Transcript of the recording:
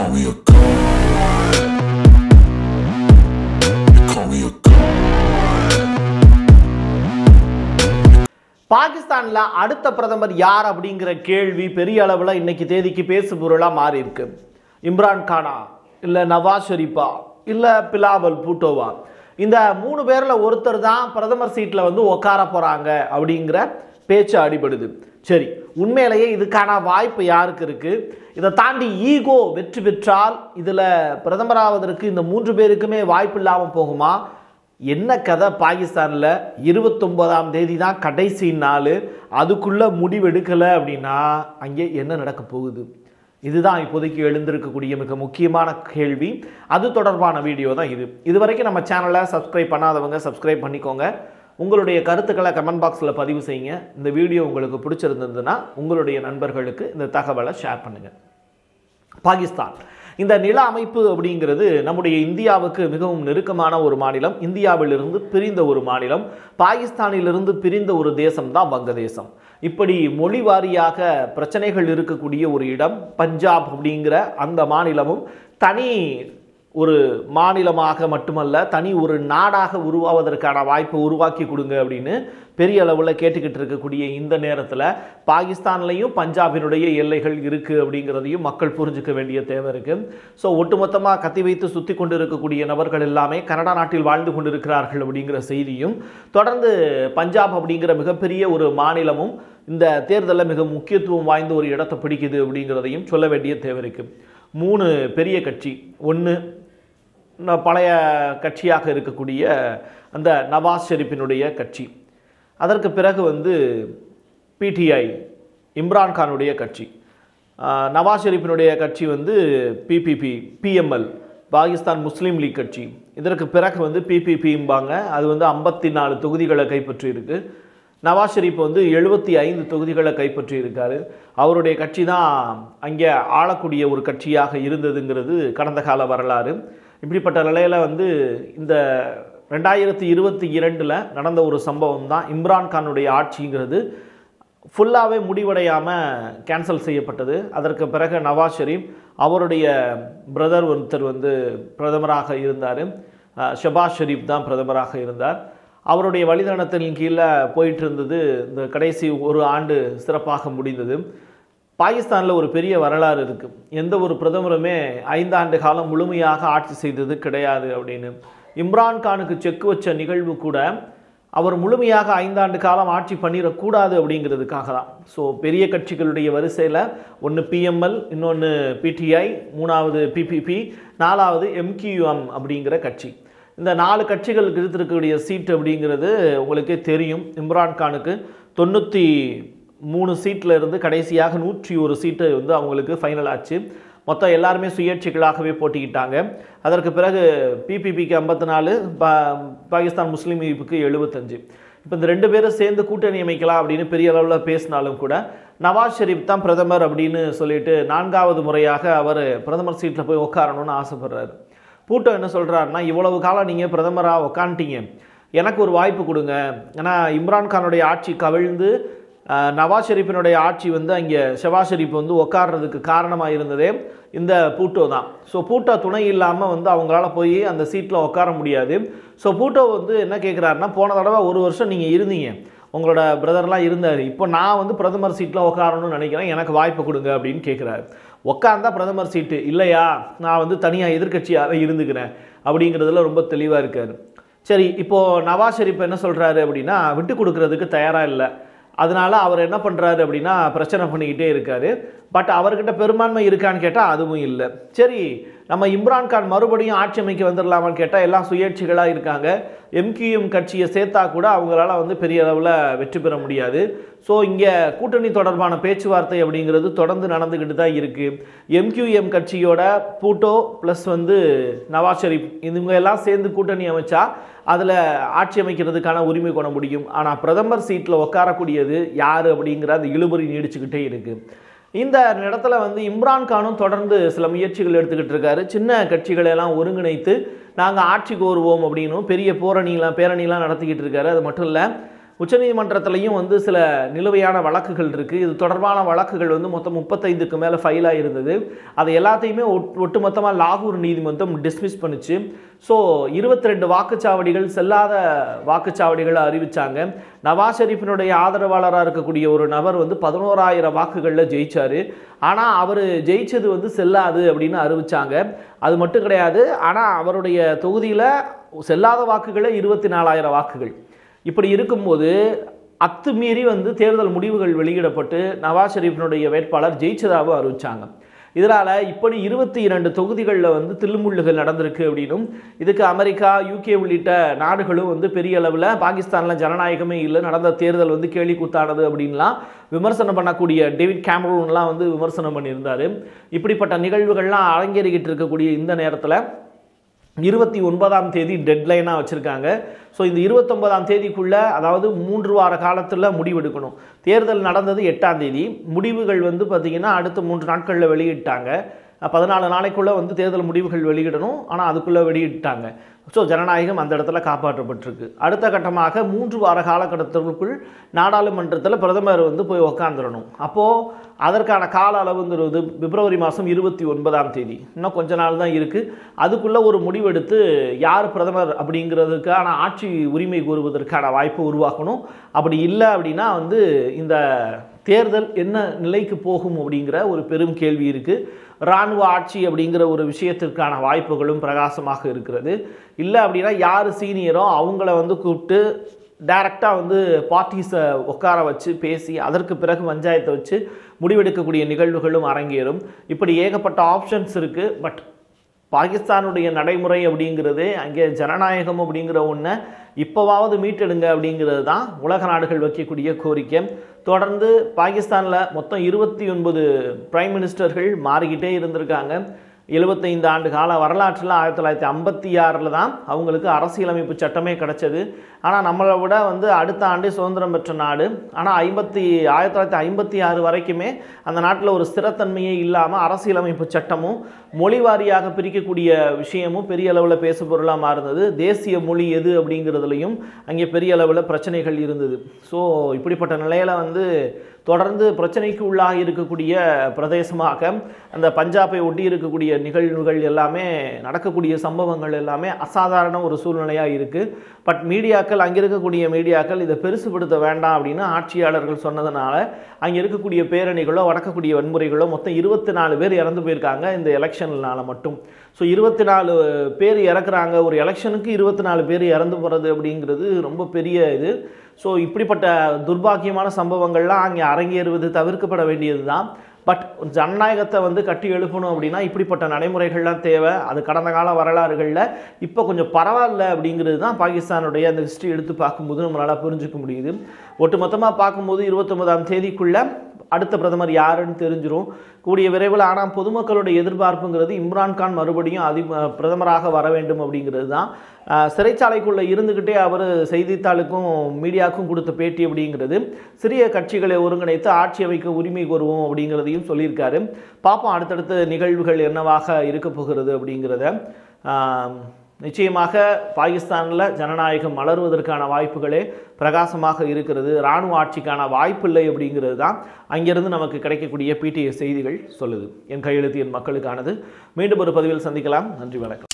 call me a god. You call me a பாகிஸ்தான்ல அடுத்த பிரதமர் யார் அப்படிங்கிற கேள்வி பெரிய அளவில் இன்னைக்கு தேதிக்கு பேசு பொருளாக மாறி இருக்கு. இம்ரான் கானா இல்லை நவாஸ் ஷெரீஃபா இல்லை பிலாவல் பூட்டோவா. இந்த மூணு பேரில் ஒருத்தர் தான் பிரதமர் சீட்டில் வந்து உட்கார போகிறாங்க அப்படிங்கிற பேச்சு அடிபடுது. சரி உண்மையிலேயே இதுக்கான வாய்ப்பு யாருக்கு இருக்குது இதை தாண்டி ஈகோ வெற்றி பெற்றால் இதில் பிரதமராவதற்கு இந்த மூன்று பேருக்குமே வாய்ப்பு இல்லாமல் போகுமா? என்ன கதை பாகிஸ்தானில்? இருபத்தொம்போதாம் தேதி தான் கடைசி நாள். அதுக்குள்ளே முடிவெடுக்கலை அப்படின்னா அங்கே என்ன நடக்க போகுது? இதுதான் இப்போதைக்கு எழுந்திருக்கக்கூடிய மிக முக்கியமான கேள்வி. அது தொடர்பான வீடியோ தான் இது. இது வரைக்கும் நம்ம சேனலை சப்ஸ்கிரைப் பண்ணாதவங்க சப்ஸ்கிரைப் பண்ணிக்கோங்க. உங்களுடைய கருத்துக்களை கமெண்ட் பாக்ஸில் பதிவு செய்யுங்க. இந்த வீடியோ உங்களுக்கு பிடிச்சிருந்ததுன்னா உங்களுடைய நண்பர்களுக்கு இந்த தகவலை ஷேர் பண்ணுங்கள் பாகிஸ்தான். இந்த நில அமைப்பு அப்படிங்கிறது நம்முடைய இந்தியாவுக்கு மிகவும் நெருக்கமான ஒரு மாநிலம் இந்தியாவிலிருந்து பிரிந்த ஒரு மாநிலம் பாகிஸ்தானிலிருந்து பிரிந்த ஒரு தேசம் தான் வங்கதேசம். இப்படி மொழி வாரியாக பிரச்சனைகள் இருக்கக்கூடிய ஒரு இடம் பஞ்சாப் அப்படிங்கிற அந்த மாநிலமும் தனி ஒரு மாநிலமாக மட்டுமல்ல தனி ஒரு நாடாக உருவாவதற்கான வாய்ப்பை உருவாக்கி கொடுங்க அப்படின்னு பெரிய அளவில் கேட்டுக்கிட்டு இருக்கக்கூடிய இந்த நேரத்தில் பாகிஸ்தான்லையும் பஞ்சாபினுடைய எல்லைகள் இருக்குது அப்படிங்கிறதையும் மக்கள் புரிஞ்சுக்க வேண்டிய தேவை இருக்குது ஸோ ஒட்டுமொத்தமாக கத்தி வைத்து சுற்றி கொண்டு இருக்கக்கூடிய நபர்கள் எல்லாமே கனடா நாட்டில் வாழ்ந்து கொண்டிருக்கிறார்கள் அப்படிங்கிற செய்தியும் தொடர்ந்து பஞ்சாப் அப்படிங்கிற மிகப்பெரிய ஒரு மாநிலமும் இந்த தேர்தலில் மிக முக்கியத்துவம் வாய்ந்த ஒரு இடத்தை பிடிக்குது அப்படிங்கிறதையும் சொல்ல வேண்டிய தேவை இருக்குது மூணு பெரிய கட்சி. ஒன்று பழைய கட்சியாக இருக்கக்கூடிய அந்த நவாஸ் ஷெரீப்பினுடைய கட்சி. அதற்கு பிறகு வந்து பிடிஐ இம்ரான் கானுடைய கட்சி. நவாஸ் ஷெரீப்பினுடைய கட்சி வந்து பிபிபி பிஎம்எல் பாகிஸ்தான் முஸ்லீம் லீக் கட்சி. இதற்கு பிறகு வந்து பிபிபிம்பாங்க அது வந்து ஐம்பத்தி நாலு தொகுதிகளை கைப்பற்றி இருக்குது நவாஸ் ஷெரீப் வந்து எழுபத்தி ஐந்து தொகுதிகளை கைப்பற்றி இருக்கார் அவருடைய கட்சி தான் அங்கே ஆளக்கூடிய ஒரு கட்சியாக இருந்ததுங்கிறது கடந்த கால வரலாறு. இப்படிப்பட்ட நிலையில் வந்து இந்த ரெண்டாயிரத்தி இருபத்தி இரண்டில் நடந்த ஒரு சம்பவம் தான் இம்ரான் கானுடைய ஆட்சிங்கிறது. ஃபுல்லாகவே முடிவடையாமல் கேன்சல் செய்யப்பட்டது. அதற்கு பிறகு நவாஸ் ஷெரீப் அவருடைய பிரதர் ஒருத்தர் வந்து பிரதமராக இருந்தார். ஷபாஸ் ஷெரீப் தான் பிரதமராக இருந்தார். அவருடைய வழித்தடத்தின் கீழே போயிட்டு இருந்தது. இந்த கடைசி ஒரு ஆண்டு சிறப்பாக முடிந்தது. பாகிஸ்தானில் ஒரு பெரிய வரலாறு இருக்குது எந்த ஒரு பிரதமருமே ஐந்தாண்டு காலம் முழுமையாக ஆட்சி செய்தது கிடையாது அப்படின்னு. இம்ரான்கானுக்கு செக் வச்ச நிகழ்வு கூட அவர் முழுமையாக ஐந்தாண்டு காலம் ஆட்சி பண்ணிடக்கூடாது அப்படிங்கிறதுக்காக தான். ஸோ பெரிய கட்சிகளுடைய வரிசையில் ஒன்று பிஎம்எல் இன்னொன்று பிடிஐ மூணாவது பிபிபி நாலாவது எம்கியூஎம் அப்படிங்கிற கட்சி. இந்த நாலு கட்சிகளுக்கு எடுத்திருக்கக்கூடிய சீட் அப்படிங்கிறது உங்களுக்கே தெரியும். இம்ரான்கானுக்கு தொண்ணூற்றி மூணு சீட்டில் இருந்து கடைசியாக நூற்றி ஒரு சீட்டு வந்து அவங்களுக்கு ஃபைனல் ஆச்சு. மொத்தம் எல்லாருமே சுயேட்சைகளாகவே போட்டிக்கிட்டாங்க அதற்கு பிறகு பிபிபிக்கு ஐம்பத்தி நாலு பா பாகிஸ்தான் முஸ்லீம் லீப்புக்கு எழுபத்தஞ்சு. இப்போ இந்த ரெண்டு பேரும் சேர்ந்து கூட்டணி அமைக்கலாம் அப்படின்னு பெரிய அளவில் பேசினாலும் கூட நவாஸ் ஷெரீப் தான் பிரதமர் அப்படின்னு சொல்லிட்டு நான்காவது முறையாக அவர் பிரதமர் சீட்டில் போய் உட்காரணும்னு ஆசைப்படுறாரு. பூட்டோ என்ன சொல்கிறாருன்னா இவ்வளவு காலம் நீங்கள் பிரதமராக உக்காந்துட்டீங்க. எனக்கு ஒரு வாய்ப்பு கொடுங்க. ஏன்னா இம்ரான் கானுடைய ஆட்சி கவிழ்ந்து நவாஸ் ஷெரீஃபினுடைய ஆட்சி வந்து அங்கே ஷெவாஸ் ஷெரீப் வந்து உட்கார்றதுக்கு காரணமாக இருந்ததே இந்த பூட்டோ தான். ஸோ பூட்டோ துணை இல்லாமல் வந்து அவங்களால போய் அந்த சீட்டில் உட்கார முடியாது. ஸோ பூட்டோ வந்து என்ன கேட்குறாருன்னா போன தடவை ஒரு வருஷம் நீங்கள் இருந்தீங்க. உங்களோட பிரதர்லாம் இருந்தார். இப்போ நான் வந்து பிரதமர் சீட்டில் உட்காரணும்னு நினைக்கிறேன். எனக்கு வாய்ப்பு கொடுங்க அப்படின்னு கேட்குறாரு உட்காந்தா பிரதமர் சீட்டு இல்லையா? நான் வந்து தனியாக எதிர்கட்சியாக இருந்துக்கிறேன் அப்படிங்கிறதுல ரொம்ப தெளிவாக இருக்கார். சரி இப்போது நவாஸ் ஷெரீப் என்ன சொல்கிறாரு அப்படின்னா விட்டு கொடுக்கறதுக்கு தயாராக இல்லை. அதனால அவர் என்ன பண்ணுறாரு அப்படின்னா பிரச்சனை பண்ணிக்கிட்டே இருக்காரு. பட் அவர்கிட்ட பெரும்பான்மை இருக்கான்னு கேட்டால் அதுவும் இல்லை. சரி நம்ம இம்ரான் கான் மறுபடியும் ஆட்சி அமைக்க வந்துடலாமான்னு கேட்டால் எல்லாம் சுயேட்சிகளாக இருக்காங்க. எம்கியூஎம் கட்சியை சேர்த்தா கூட அவங்களால வந்து பெரிய அளவில் வெற்றி பெற முடியாது. ஸோ இங்கே கூட்டணி தொடர்பான பேச்சுவார்த்தை அப்படிங்கிறது தொடர்ந்து நடந்துக்கிட்டு தான் இருக்குது எம்கியூஎம் கட்சியோட பூட்டோ ப்ளஸ் வந்து நவாஸ் ஷெரீப் இவங்க எல்லாம் சேர்ந்து கூட்டணி அமைச்சா அதில் ஆட்சி அமைக்கிறதுக்கான உரிமை கொண முடியும். ஆனால் பிரதமர் சீட்டில் உட்காரக்கூடியது யார் அப்படிங்கிற அந்த இழுபறி நீடிச்சுக்கிட்டே இருக்குது இந்த இடத்துல வந்து இம்ரான்கானும் தொடர்ந்து சில முயற்சிகள் எடுத்துக்கிட்டு இருக்காரு. சின்ன கட்சிகளெல்லாம் ஒருங்கிணைத்து நாங்கள் ஆட்சிக்கு வருவோம் அப்படின்னும் பெரிய போரணிலாம் பேரணிலாம் நடத்திக்கிட்டு இருக்காரு. அது மட்டும் இல்லை உச்சநீதிமன்றத்திலையும் வந்து சில நிலுவையான வழக்குகள் இருக்குது இது தொடர்பான வழக்குகள் வந்து மொத்தம் முப்பத்தைந்துக்கு மேலே ஃபைலாக இருந்தது. அது எல்லாத்தையுமே ஒட் ஒட்டுமொத்தமாக லாகூர் நீதிமன்றம் டிஸ்மிஸ் பண்ணுச்சு. ஸோ இருபத்தி ரெண்டு வாக்குச்சாவடிகள் செல்லாத வாக்குச்சாவடிகளை அறிவித்தாங்க நவாஸ் ஷெரீஃபினுடைய ஆதரவாளராக இருக்கக்கூடிய ஒரு நபர் வந்து பதினோராயிரம் வாக்குகளில் ஜெயிச்சார். ஆனால் அவர் ஜெயிச்சது வந்து செல்லாது அப்படின்னு அறிவித்தாங்க அது மட்டும் கிடையாது. ஆனால் அவருடைய தொகுதியில் செல்லாத வாக்குகளே இருபத்தி நாலாயிரம் வாக்குகள். இப்படி இருக்கும்போது அத்துமீறி வந்து தேர்தல் முடிவுகள் வெளியிடப்பட்டு நவாஸ் ஷெரீஃபினுடைய வேட்பாளர் ஜெயிச்சதாகவும் அறிவித்தாங்க இதனால் இப்படி இருபத்தி இரண்டு தொகுதிகளில் வந்து தில்லுமுள்ளுகள் நடந்திருக்கு அப்படின்னும் இதுக்கு அமெரிக்கா யூகே உள்ளிட்ட நாடுகளும் வந்து பெரிய அளவில் பாகிஸ்தானில் ஜனநாயகமே இல்லை நடந்த தேர்தல் வந்து கேலி கூத்தானது அப்படின்லாம் விமர்சனம் பண்ணக்கூடிய டேவிட் கேமரூன்லாம் வந்து விமர்சனம் பண்ணியிருந்தார். இப்படிப்பட்ட நிகழ்வுகள்லாம் அரங்கேறிக்கிட்டு இருக்கக்கூடிய இந்த நேரத்தில் இருபத்தி ஒன்பதாம் தேதி டெட்லைனாக வச்சுருக்காங்க. ஸோ இந்த இருபத்தொன்பதாம் தேதிக்குள்ளே அதாவது மூன்று வார காலத்தில் முடிவெடுக்கணும். தேர்தல் நடந்தது எட்டாம் தேதி. முடிவுகள் வந்து பார்த்திங்கன்னா அடுத்த மூன்று நாட்களில் வெளியிட்டாங்க. பதினாலு நாளைக்குள்ளே வந்து தேர்தல் முடிவுகள் வெளியிடணும். ஆனால் அதுக்குள்ளே வெளியிட்டாங்க. ஸோ ஜனநாயகம் அந்த இடத்துல காப்பாற்றப்பட்டிருக்கு. அடுத்த கட்டமாக மூன்று வார காலகட்டத்திற்குள் நாடாளுமன்றத்தில் பிரதமர் வந்து போய் உக்காந்துடணும் அப்போது அதற்கான கால அளவுங்கிறது பிப்ரவரி மாதம் இருபத்தி ஒன்பதாம் தேதி. இன்னும் கொஞ்ச நாள் தான் இருக்குது அதுக்குள்ளே ஒரு முடிவெடுத்து யார் பிரதமர் அப்படிங்கிறதுக்கான ஆட்சி உரிமை கூறுவதற்கான வாய்ப்பு உருவாக்கணும். அப்படி இல்லை அப்படின்னா வந்து இந்த தேர்தல் என்ன நிலைக்கு போகும் அப்படிங்கிற ஒரு பெரும் கேள்வி இருக்குது இராணுவ ஆட்சி அப்படிங்கிற ஒரு விஷயத்திற்கான வாய்ப்புகளும் பிரகாசமாக இருக்கிறது. இல்லை அப்படின்னா யார் சீனியரோ அவங்கள வந்து கூப்பிட்டு டைரெக்டாக வந்து பார்ட்டிஸை உட்கார வச்சு பேசி அதற்கு பிறகு பஞ்சாயத்தை வச்சு முடிவெடுக்கக்கூடிய நிகழ்வுகளும் அரங்கேறும். இப்படி ஏகப்பட்ட ஆப்ஷன்ஸ் இருக்குது பட் பாகிஸ்தானுடைய நடைமுறை அப்படிங்கிறது அங்கே ஜனநாயகம் அப்படிங்கிற ஒன்றை இப்போவாவது மீட்டெடுங்க அப்படிங்கிறது தான் உலக நாடுகள் வைக்கக்கூடிய கோரிக்கை. தொடர்ந்து பாகிஸ்தானில் மொத்தம் இருபத்தி ஒன்பது பிரைம் மினிஸ்டர்கள் மாறிக்கிட்டே இருந்திருக்காங்க. எழுபத்தைந்து ஆண்டு கால வரலாற்றில் ஆயிரத்தி தொள்ளாயிரத்தி ஐம்பத்தி ஆறில் தான் அவங்களுக்கு அரசியலமைப்பு சட்டமே கிடச்சது. ஆனால் நம்மளை விட வந்து அடுத்த ஆண்டு சுதந்திரம் பெற்ற நாடு. ஆனால் ஐம்பத்தி ஆயிரத்தி தொள்ளாயிரத்தி ஐம்பத்தி ஆறு வரைக்குமே அந்த நாட்டில் ஒரு ஸ்திரத்தன்மையே இல்லாமல் அரசியலமைப்பு சட்டமும் மொழி வாரியாக பிரிக்கக்கூடிய விஷயமும் பெரிய அளவில் பேசு பொருளாக மாறுனது. தேசிய மொழி எது அப்படிங்கிறதுலையும் அங்கே பெரிய அளவில் பிரச்சனைகள் இருந்தது. ஸோ இப்படிப்பட்ட நிலையில் வந்து தொடர்ந்து பிரச்சனைக்கு உள்ளாக இருக்கக்கூடிய பிரதேசமாக அந்த பஞ்சாபை ஒட்டி இருக்கக்கூடிய நிகழ்வுகள் எல்லாமே நடக்கக்கூடிய சம்பவங்கள் எல்லாமே அசாதாரண ஒரு சூழ்நிலையாக இருக்குது பட் மீடியாக்கள் அங்கே இருக்கக்கூடிய மீடியாக்கள் இதை பெருசுபடுத்த வேண்டாம் அப்படின்னு ஆட்சியாளர்கள் சொன்னதுனால அங்கே இருக்கக்கூடிய பேரணிகளோ வடக்கக்கூடிய வன்முறைகளோ மொத்தம் இருபத்தி நாலு பேர் இறந்து போயிருக்காங்க இந்த எலெக்ஷன்னால மட்டும். ஸோ இருபத்தி நாலு பேர் இறக்குறாங்க. ஒரு எலெக்ஷனுக்கு இருபத்தி நாலு பேர் இறந்து போகிறது அப்படிங்கிறது ரொம்ப பெரிய இது. ஸோ இப்படிப்பட்ட துர்பாக்கியமான சம்பவங்கள்லாம் அங்கே அரங்கேறுவது தவிர்க்கப்பட வேண்டியது தான் பட் ஜனநாயகத்தை வந்து கட்டி எழுப்பணும் அப்படின்னா இப்படிப்பட்ட நடைமுறைகள்லாம் தேவை. அது கடந்த கால வரலாறுகளில் இப்போ கொஞ்சம் பரவாயில்ல அப்படிங்கிறது தான் பாகிஸ்தானுடைய அந்த ஹிஸ்ட்ரி எடுத்து பார்க்கும்போது நம்மளால் புரிஞ்சுக்க முடியுது. ஒட்டுமொத்தமாக பார்க்கும்போது இருபத்தொன்பதாம் தேதிக்குள்ளே அடுத்த பிரதமர் யாருன்னு தெரிஞ்சிடும் கூடிய விரைவில் ஆனால் பொதுமக்களுடைய எதிர்பார்ப்புங்கிறது இம்ரான்கான் மறுபடியும் அதி பிரதமராக வர வேண்டும் அப்படிங்கிறது தான் சிறைச்சாலைக்குள்ளே இருந்துக்கிட்டே அவர் செய்தித்தாளுக்கும் மீடியாவுக்கும் கொடுத்த பேட்டி அப்படிங்கிறது. சிறிய கட்சிகளை ஒருங்கிணைத்து ஆட்சி அமைக்க உரிமை கோருவோம் அப்படிங்கிறதையும் சொல்லியிருக்காரு. பார்ப்போம் அடுத்தடுத்த நிகழ்வுகள் என்னவாக இருக்க போகிறது அப்படிங்கிறத. நிச்சயமாக பாகிஸ்தானில் ஜனநாயகம் மலர்வதற்கான வாய்ப்புகளே பிரகாசமாக இருக்கிறது. இராணுவ ஆட்சிக்கான வாய்ப்பில்லை அப்படிங்கிறது தான் அங்கிருந்து நமக்கு கிடைக்கக்கூடிய பிடிஎஸ் செய்திகள் சொல்லுது. என் கையெழுத்து என் மக்களுக்கானது. மீண்டும் ஒரு பதிவில் சந்திக்கலாம். நன்றி வணக்கம்.